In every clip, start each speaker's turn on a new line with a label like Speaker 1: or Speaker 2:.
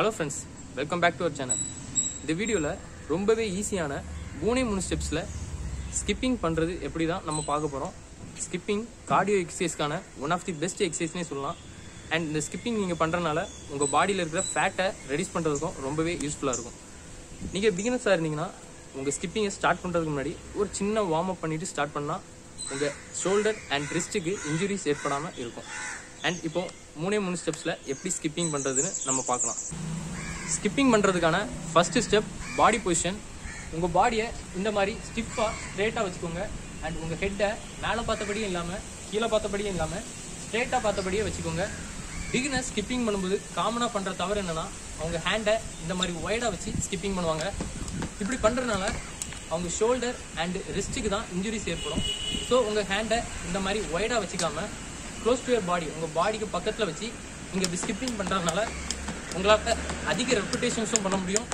Speaker 1: Hello friends welcome back to our channel இந்த வீடியோவில் ரொம்பவே ஈஸியான பூனை மூணு ஸ்டெப்ஸில் ஸ்கிப்பிங் பண்ணுறது எப்படி தான் நம்ம பார்க்க போகிறோம் ஸ்கிப்பிங் கார்டியோ எக்ஸசைஸ்க்கான ஒன் ஆஃப் தி பெஸ்ட் எக்ஸசைஸ்னே சொல்லலாம். அண்ட் இந்த ஸ்கிப்பிங் நீங்கள் பண்ணுறனால உங்கள் பாடியில் இருக்கிற ஃபேட்டை ரெடியூஸ் பண்ணுறதுக்கும் ரொம்பவே யூஸ்ஃபுல்லாக இருக்கும். நீங்கள் பிகினஸாக இருந்தீங்கன்னா உங்கள் ஸ்கிப்பிங்கை ஸ்டார்ட் பண்ணுறதுக்கு முன்னாடி ஒரு சின்ன வார்ம் அப் பண்ணிவிட்டு ஸ்டார்ட் பண்ணால் உங்கள் ஷோல்டர் அண்ட் ரிஸ்ட்டுக்கு இன்ஜுரிஸ் ஏற்படாமல் இருக்கும். அண்ட் இப்போ மூணே மூணு ஸ்டெப்ஸில் எப்படி ஸ்கிப்பிங் பண்ணுறதுன்னு நம்ம பார்க்கலாம். ஸ்கிப்பிங் பண்ணுறதுக்கான ஃபஸ்ட்டு ஸ்டெப் பாடி பொசிஷன் உங்கள் பாடியை இந்த மாதிரி ஸ்டிஃபாக ஸ்ட்ரெயிட்டாக வச்சுக்கோங்க. அண்ட் உங்கள் ஹெட்டை மேலே பார்த்தபடியும் இல்லாமல் கீழே பார்த்தபடியும் இல்லாமல் ஸ்ட்ரெயிட்டாக பார்த்தபடியே வச்சுக்கோங்க. பிகினர் ஸ்கிப்பிங் பண்ணும்போது காமனாக பண்ணுற தவறு என்னென்னா அவங்க ஹேண்டை இந்த மாதிரி ஒய்டாக வச்சு ஸ்கிப்பிங் பண்ணுவாங்க. இப்படி பண்ணுறதுனால அவங்க ஷோல்டர் அண்ட் ரிஸ்ட்டுக்கு தான் இன்ஜுரிஸ் ஏற்படும். ஸோ உங்கள் ஹேண்டை இந்த மாதிரி ஒய்டாக வச்சுக்காம க்ளோஸ் டு யர் பாடி உங்கள் பாடிக்கு பக்கத்தில் வச்சு நீங்கள் இப்படி ஸ்கிப்பிங் பண்ணுறதுனால உங்களால் அதிக ரெப்புடேஷன்ஸும் பண்ண முடியும்.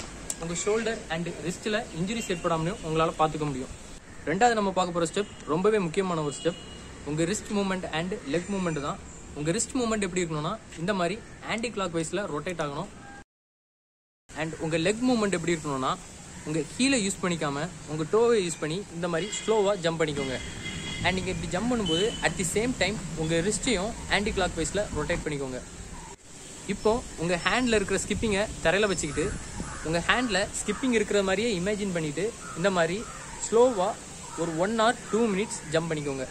Speaker 1: உங்கள் ஷோல்டர் அண்ட் ரிஸ்ட்டில் இன்ஜுரிஸ் ஏற்படாமலையும் உங்களால் பார்த்துக்க முடியும். ரெண்டாவது நம்ம பார்க்க போகிற ஸ்டெப் ரொம்பவே முக்கியமான ஒரு ஸ்டெப் உங்கள் wrist movement and leg movement தான். உங்கள் ரிஸ்ட் மூமெண்ட் எப்படி இருக்கணும்னா இந்த மாதிரி ஆன்டி கிளாக் வைஸில் ரொட்டேட் ஆகணும். அண்ட் உங்கள் லெக் மூமெண்ட் எப்படி இருக்கணும்னா உங்கள் கீழே யூஸ் பண்ணிக்காமல் உங்கள் டோவை யூஸ் பண்ணி இந்த மாதிரி ஸ்லோவாக ஜம்ப் பண்ணிக்கோங்க. அண்ட் நீங்கள் இப்படி ஜம்ப் பண்ணும்போது அட் தி சேம் டைம் உங்கள் ரிஸ்ட்டையும் ஆன்டி கிளாக் வைஸில் ரொட்டேட் பண்ணிக்கோங்க. இப்போ உங்கள் ஹேண்டில் இருக்கிற ஸ்கிப்பிங்கை தரையில் வச்சுக்கிட்டு உங்கள் ஹேண்டில் ஸ்கிப்பிங் இருக்கிற மாதிரியே இமேஜின் பண்ணிவிட்டு இந்த மாதிரி ஸ்லோவாக ஒரு one or two minutes jump பண்ணிக்கோங்க.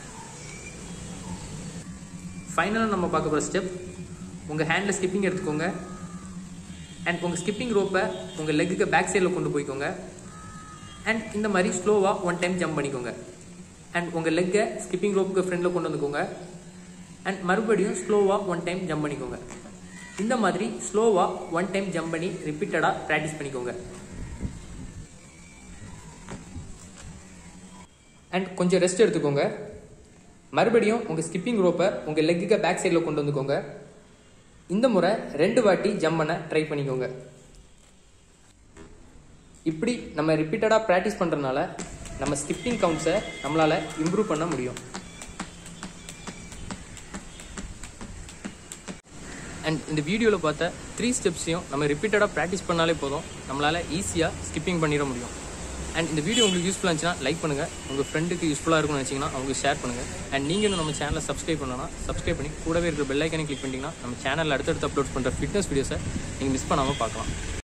Speaker 1: ஃபைனலாக நம்ம பார்க்க போகிற ஸ்டெப் உங்கள் ஹேண்டில் ஸ்கிப்பிங் எடுத்துக்கோங்க. அண்ட் உங்கள் ஸ்கிப்பிங் ரோப்பை உங்கள் லெக்குக்கு பேக் சைடில் கொண்டு போய்க்கோங்க. அண்ட் இந்த மாதிரி ஸ்லோவாக ஒன் டைம் ஜம்ப் பண்ணிக்கோங்க. அண்ட் உங்கள் லெக்கை ஸ்கிப்பிங் ரோப்புக்கு ஃப்ரெண்டில் கொண்டு வந்துக்கோங்க. அண்ட் மறுபடியும் ஸ்லோவாக ஒன் டைம் ஜம்ப் பண்ணிக்கோங்க. இந்த மாதிரி ஸ்லோவாக ஒன் டைம் ஜம்ப் பண்ணி ரிப்பீட்டடாக ப்ராக்டிஸ் பண்ணிக்கோங்க. அண்ட் கொஞ்சம் ரெஸ்ட் எடுத்துக்கோங்க. மறுபடியும் உங்கள் ஸ்கிப்பிங் ரோப்பை உங்கள் லெக்குக்கு பேக் சைடில் கொண்டு வந்துக்கோங்க. இந்த முறை ரெண்டு வாட்டி ஜம்ப் பண்ண ட்ரை பண்ணிக்கோங்க. இப்படி நம்ம ரிப்பீட்டடாக ப்ராக்டிஸ் பண்ணுறதுனால நம்ம ஸ்கிப்பிங் கவுண்ட்ஸை நம்மளால் இம்ப்ரூவ் பண்ண முடியும். அண்ட் இந்த வீடியோவில் பார்த்த த்ரீ ஸ்டெப்ஸையும் நம்ம ரிப்பீட்டடாக ப்ராக்டிஸ் பண்ணாலே போதும். நம்மளால் ஈஸியாக ஸ்கிப்பிங் பண்ணிட முடியும். அண்ட் இந்த வீடியோ உங்களுக்கு யூஸ்ஃபுல்லாக இருந்துச்சுன்னா லைக் பண்ணுங்கள் உங்கள் ஃப்ரெண்டுக்கு யூஸ்ஃபுல்லாக இருக்கும்னு நினச்சிங்கன்னா அவங்க ஷேர் பண்ணுங்கள் அண்ட் நீங்கள் இன்னும் நம்ம சேனலை சப்ஸ்கிரைப் பண்ணனா சப்ஸ்கிரைப் பண்ணி கூடவே இருக்கிற பெல்லைக்கனே கிளிக் பண்ணிட்டீங்கன்னா நம்ம சேனலில் அடுத்தடுத்து அப்லோட் பண்ணுற ஃபிட்னஸ் வீடியோஸை நீங்கள் மிஸ் பண்ணாமல் பார்க்கலாம்.